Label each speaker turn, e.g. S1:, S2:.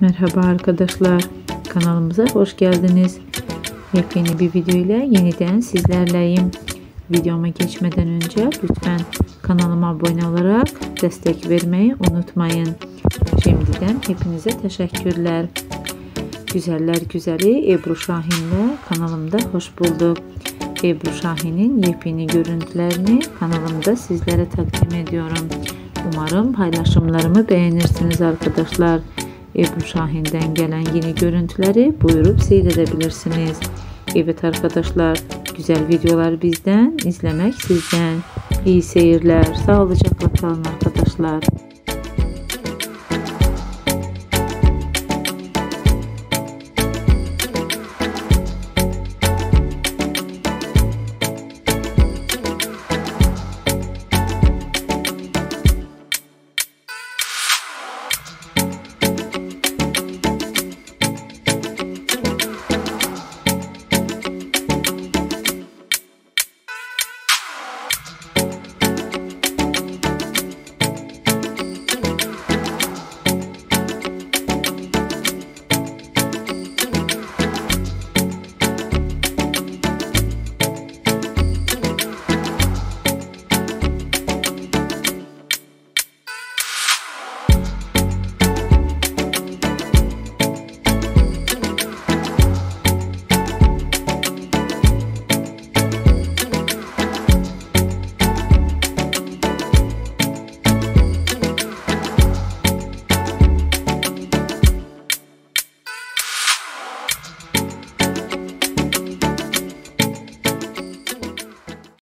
S1: Merhaba arkadaşlar, kanalımıza hoş geldiniz. Yepyeni bir video ile yeniden sizlerleyim. Videoma geçmeden önce lütfen kanalıma abone olarak destek vermeyi unutmayın. Şimdiden hepinize teşekkürler. Güzeller güzeli Ebru Şahin'le kanalımda hoş bulduk. Ebru Şahin'in yepyeni görüntülerini kanalımda sizlere takdim ediyorum. Umarım paylaşımlarımı beğenirsiniz arkadaşlar. Ev müşahindən gələn yeni görüntüləri buyurub seyr edə bilirsiniz. Evet arkadaşlar, güzel videoları bizden izlemek sizden. İyi seyirler. Sağlıcakla kalın arkadaşlar.